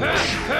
Ha! Ha!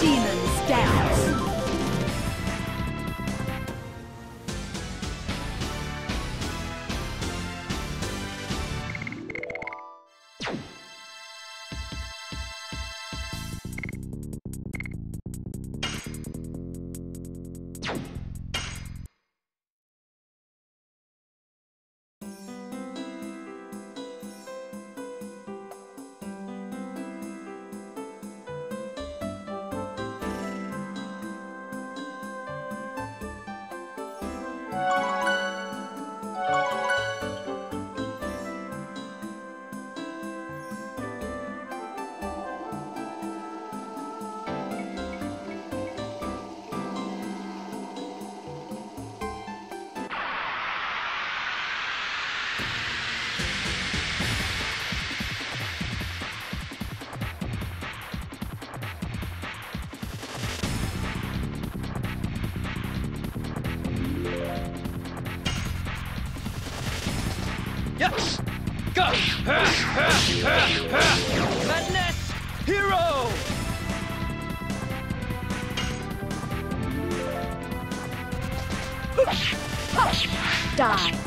Demons Madness! Hero! Die.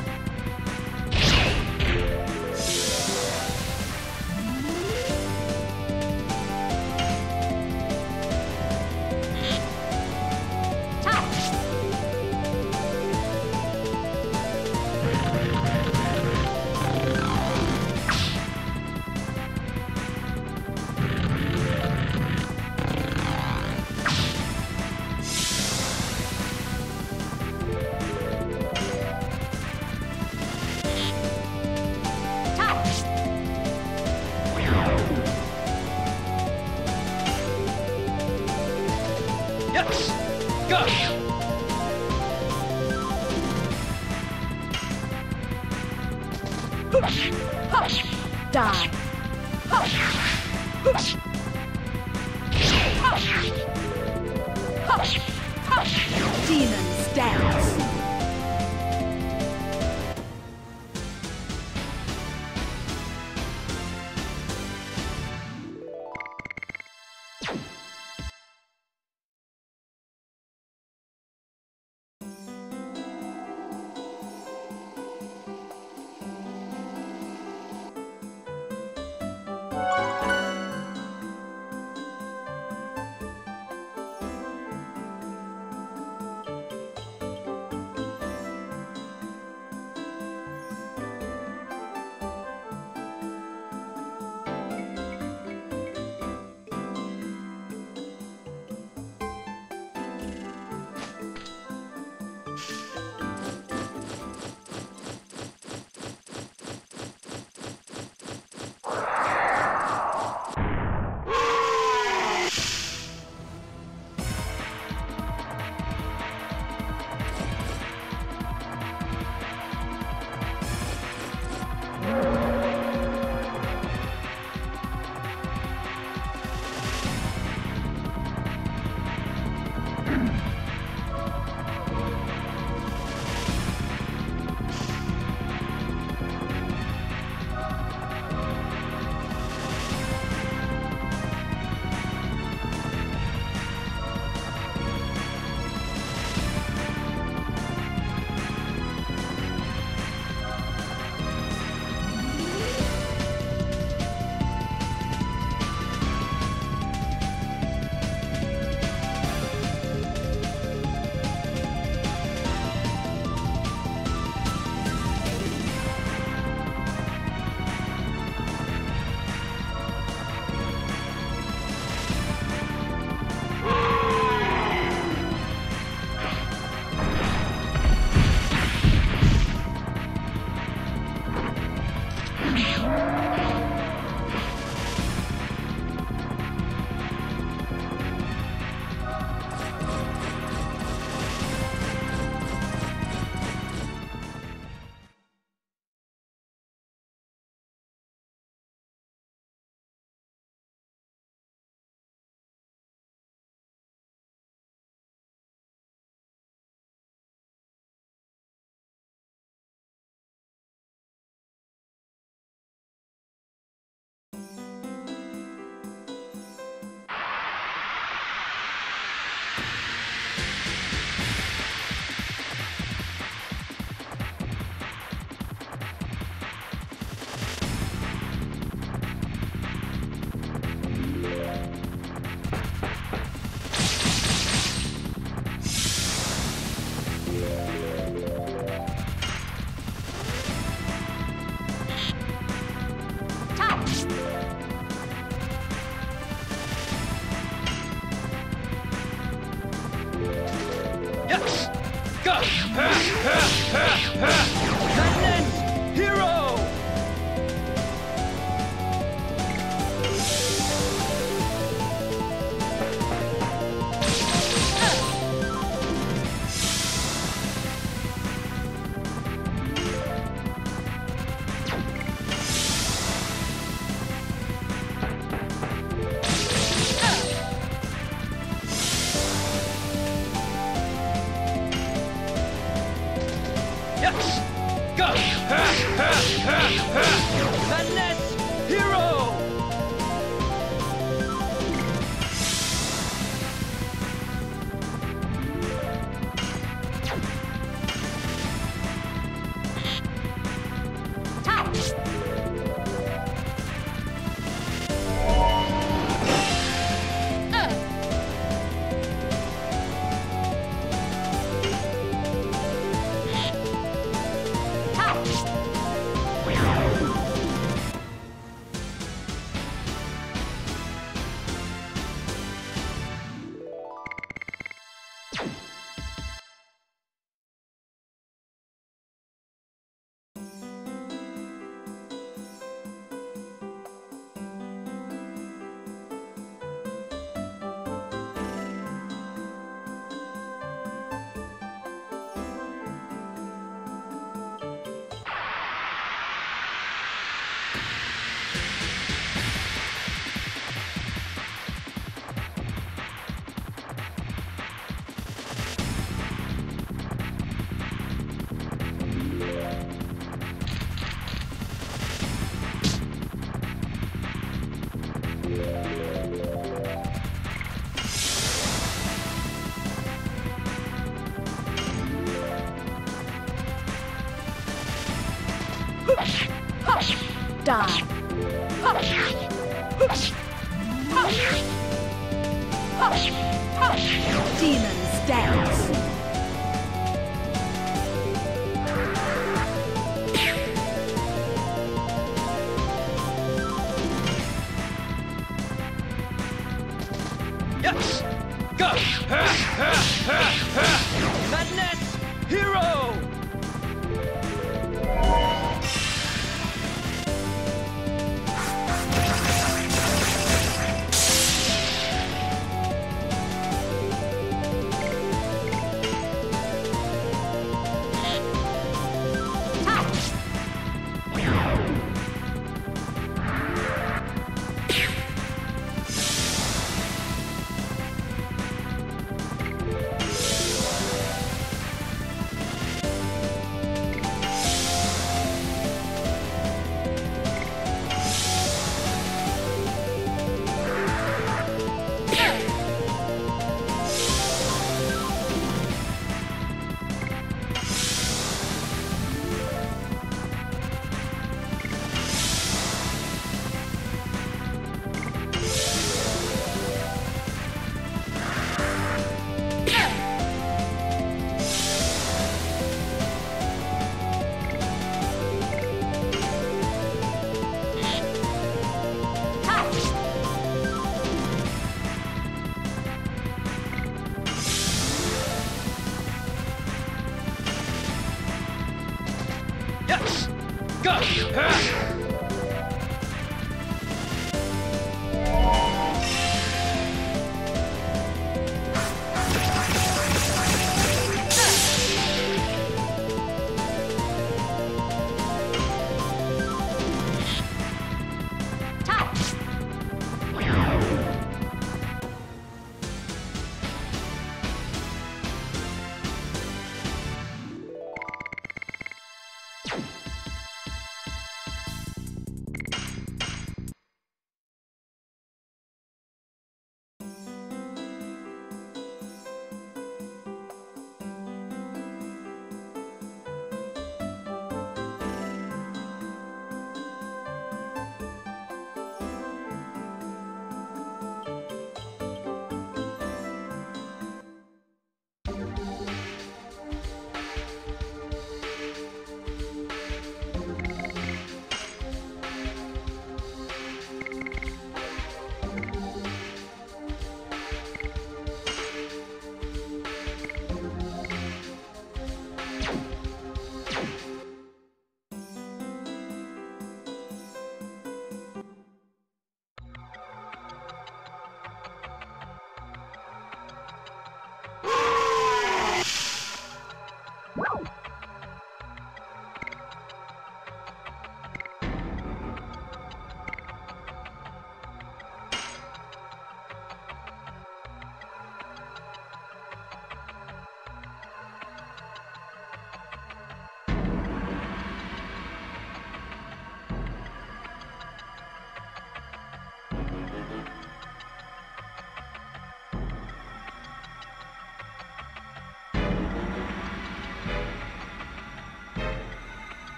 Yes!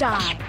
Die.